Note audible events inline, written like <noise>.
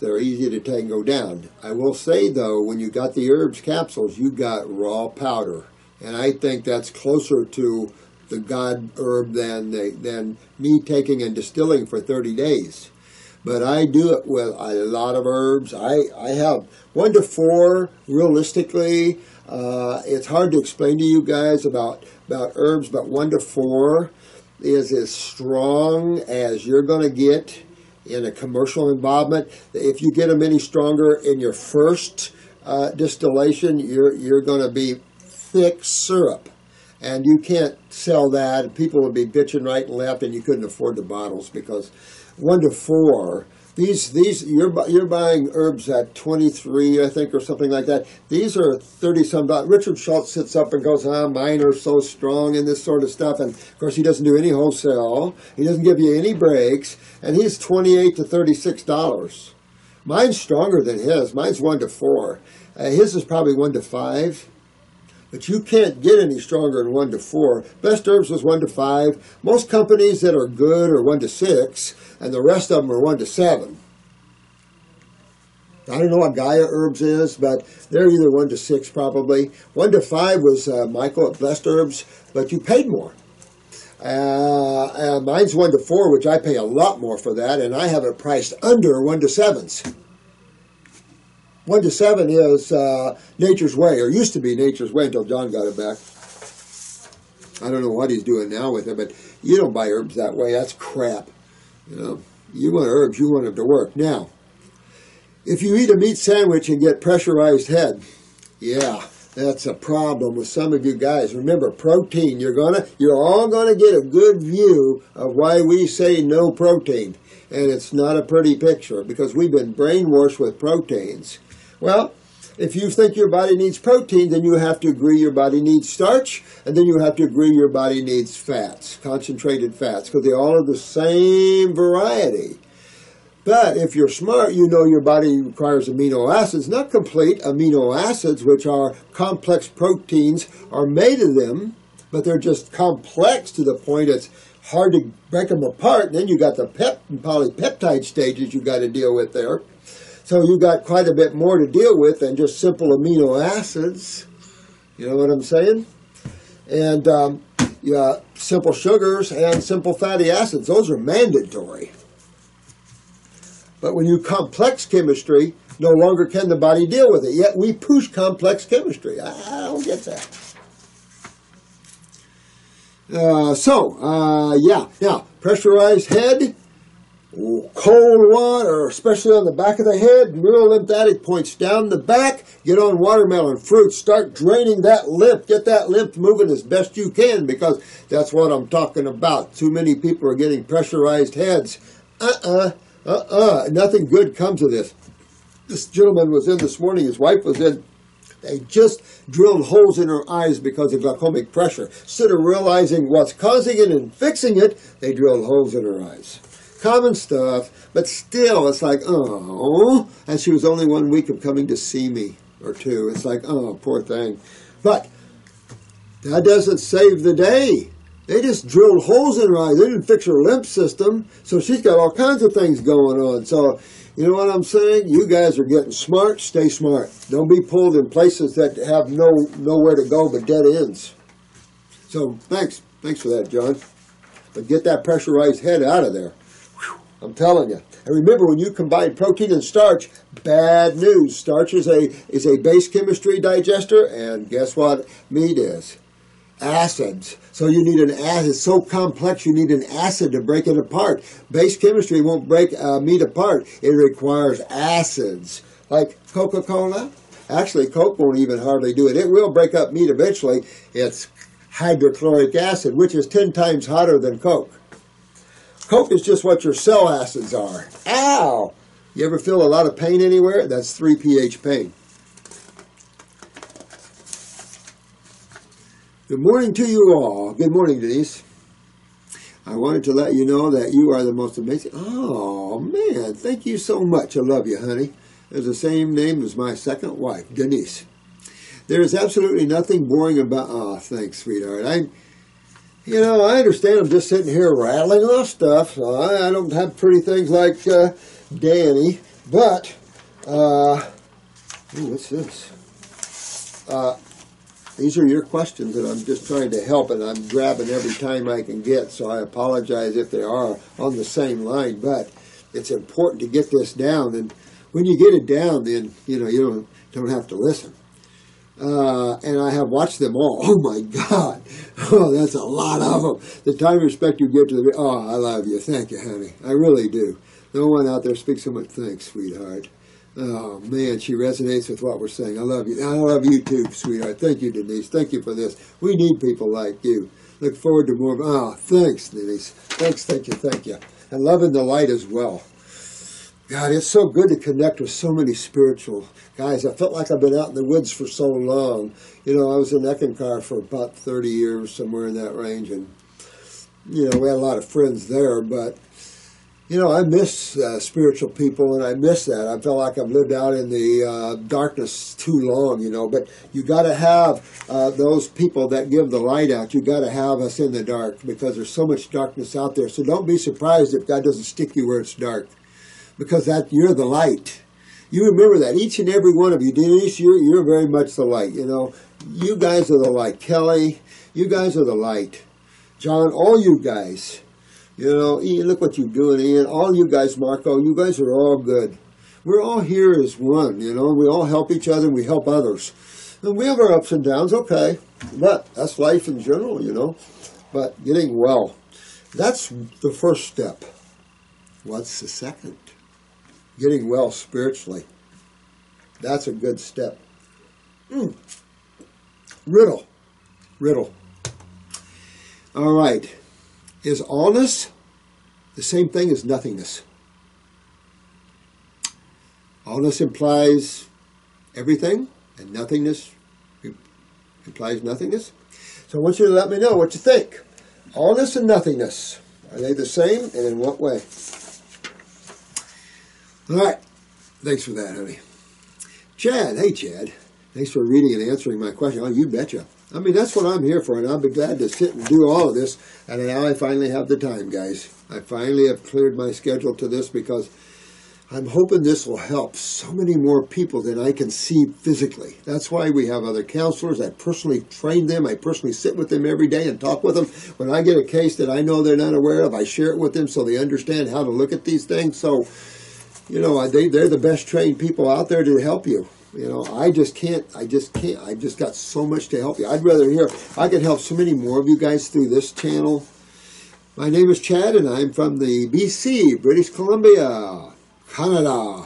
they're easy to take and go down. I will say though, when you got the herbs capsules, you got raw powder, and I think that's closer to the god herb than the, than me taking and distilling for 30 days. But I do it with a lot of herbs. I, I have one to four realistically. Uh, it's hard to explain to you guys about, about herbs, but one to four is as strong as you're going to get in a commercial involvement. If you get them any stronger in your first uh, distillation, you're, you're going to be thick syrup. And you can't sell that. People would be bitching right and left, and you couldn't afford the bottles because one to four these these you're you're buying herbs at 23 i think or something like that. These are 30 some dollars Richard Schulze sits up and goes ah mine are so strong and this sort of stuff. And of course he doesn't do any wholesale. He doesn't give you any breaks. And he's 28 to 36 dollars. Mine's stronger than his. Mine's one to four. Uh, his is probably one to five but you can't get any stronger than one to four. Best herbs was one to five. Most companies that are good are one to six, and the rest of them are one to seven. I don't know what Gaia Herbs is, but they're either one to six probably. One to five was uh, Michael at Blessed Herbs, but you paid more. Uh, uh, mine's one to four, which I pay a lot more for that, and I have it priced under one to sevens. One to seven is uh, Nature's Way, or used to be Nature's Way until John got it back. I don't know what he's doing now with it, but you don't buy herbs that way. That's crap. You know, you want herbs, you want them to work. Now, if you eat a meat sandwich and get pressurized head, yeah, that's a problem with some of you guys. Remember, protein. You're gonna, you're all gonna get a good view of why we say no protein, and it's not a pretty picture because we've been brainwashed with proteins. Well, if you think your body needs protein, then you have to agree your body needs starch, and then you have to agree your body needs fats, concentrated fats, because they all are the same variety. But if you're smart, you know your body requires amino acids, not complete amino acids, which are complex proteins, are made of them, but they're just complex to the point it's hard to break them apart. Then you got the pep and polypeptide stages you've got to deal with there. So you've got quite a bit more to deal with than just simple amino acids. You know what I'm saying? And um, yeah, simple sugars and simple fatty acids, those are mandatory. But when you complex chemistry, no longer can the body deal with it. Yet we push complex chemistry. I don't get that. Uh, so, uh, yeah. Now, pressurized head cold water, especially on the back of the head, neurolymphatic points down the back. Get on watermelon fruit. Start draining that lymph. Get that lymph moving as best you can because that's what I'm talking about. Too many people are getting pressurized heads. Uh-uh, uh-uh. Nothing good comes of this. This gentleman was in this morning. His wife was in. They just drilled holes in her eyes because of glaucomic pressure. Instead of realizing what's causing it and fixing it, they drilled holes in her eyes common stuff, but still, it's like, oh. And she was only one week of coming to see me or two. It's like, oh, poor thing. But that doesn't save the day. They just drilled holes in her eyes. They didn't fix her lymph system. So she's got all kinds of things going on. So, you know what I'm saying? You guys are getting smart. Stay smart. Don't be pulled in places that have no nowhere to go but dead ends. So, thanks. Thanks for that, John. But get that pressurized head out of there. I'm telling you. And remember, when you combine protein and starch, bad news. Starch is a is a base chemistry digester, and guess what meat is? Acids. So you need an acid. It's so complex, you need an acid to break it apart. Base chemistry won't break uh, meat apart. It requires acids, like Coca-Cola. Actually, Coke won't even hardly do it. It will break up meat eventually. It's hydrochloric acid, which is 10 times hotter than Coke. Coke is just what your cell acids are. Ow! You ever feel a lot of pain anywhere? That's 3 pH pain. Good morning to you all. Good morning, Denise. I wanted to let you know that you are the most amazing. Oh, man. Thank you so much. I love you, honey. It's the same name as my second wife, Denise. There is absolutely nothing boring about. Oh, thanks, sweetheart. I you know, I understand I'm just sitting here rattling off stuff. So I, I don't have pretty things like uh, Danny. But, uh, ooh, what's this? Uh, these are your questions, and I'm just trying to help, and I'm grabbing every time I can get. So I apologize if they are on the same line, but it's important to get this down. And when you get it down, then you know you don't don't have to listen. Uh, and I have watched them all. <laughs> Oh my God! <laughs> Oh, that's a lot of them. The time and respect you give to the oh, I love you. Thank you, honey. I really do. No one out there speaks so much thanks, sweetheart. Oh man, she resonates with what we're saying. I love you. I love you too, sweetheart. Thank you, Denise. Thank you for this. We need people like you. Look forward to more. Oh, thanks, Denise. Thanks, thank you, thank you. And loving the light as well. God, it's so good to connect with so many spiritual guys. I felt like I've been out in the woods for so long. You know, I was in Eckankar for about 30 years, somewhere in that range, and, you know, we had a lot of friends there, but you know, I miss uh, spiritual people, and I miss that. I feel like I've lived out in the uh, darkness too long, you know. But you got to have uh, those people that give the light out. You got to have us in the dark because there's so much darkness out there. So don't be surprised if God doesn't stick you where it's dark, because that you're the light. You remember that each and every one of you, Denise, you're you're very much the light. You know, you guys are the light. Kelly, you guys are the light. John, all you guys you know, look what you're doing, Ian. All you guys, Marco, you guys are all good. We're all here as one, you know. We all help each other and we help others. And we have our ups and downs, okay. But that's life in general, you know. But getting well, that's the first step. What's the second? Getting well spiritually. That's a good step. Mm. Riddle. Riddle. All right. Is allness the same thing as nothingness? Allness implies everything, and nothingness implies nothingness. So I want you to let me know what you think. Allness and nothingness. Are they the same, and in what way? All right. Thanks for that, honey. Chad. Hey, Chad. Thanks for reading and answering my question. Oh, you betcha. I mean, that's what I'm here for, and I'll be glad to sit and do all of this. And now I finally have the time, guys. I finally have cleared my schedule to this because I'm hoping this will help so many more people than I can see physically. That's why we have other counselors. I personally train them. I personally sit with them every day and talk with them. When I get a case that I know they're not aware of, I share it with them so they understand how to look at these things. So, you know, they, they're the best trained people out there to help you. You know, I just can't. I just can't. I've just got so much to help you. I'd rather hear. I could help so many more of you guys through this channel. My name is Chad, and I'm from the BC, British Columbia, Canada.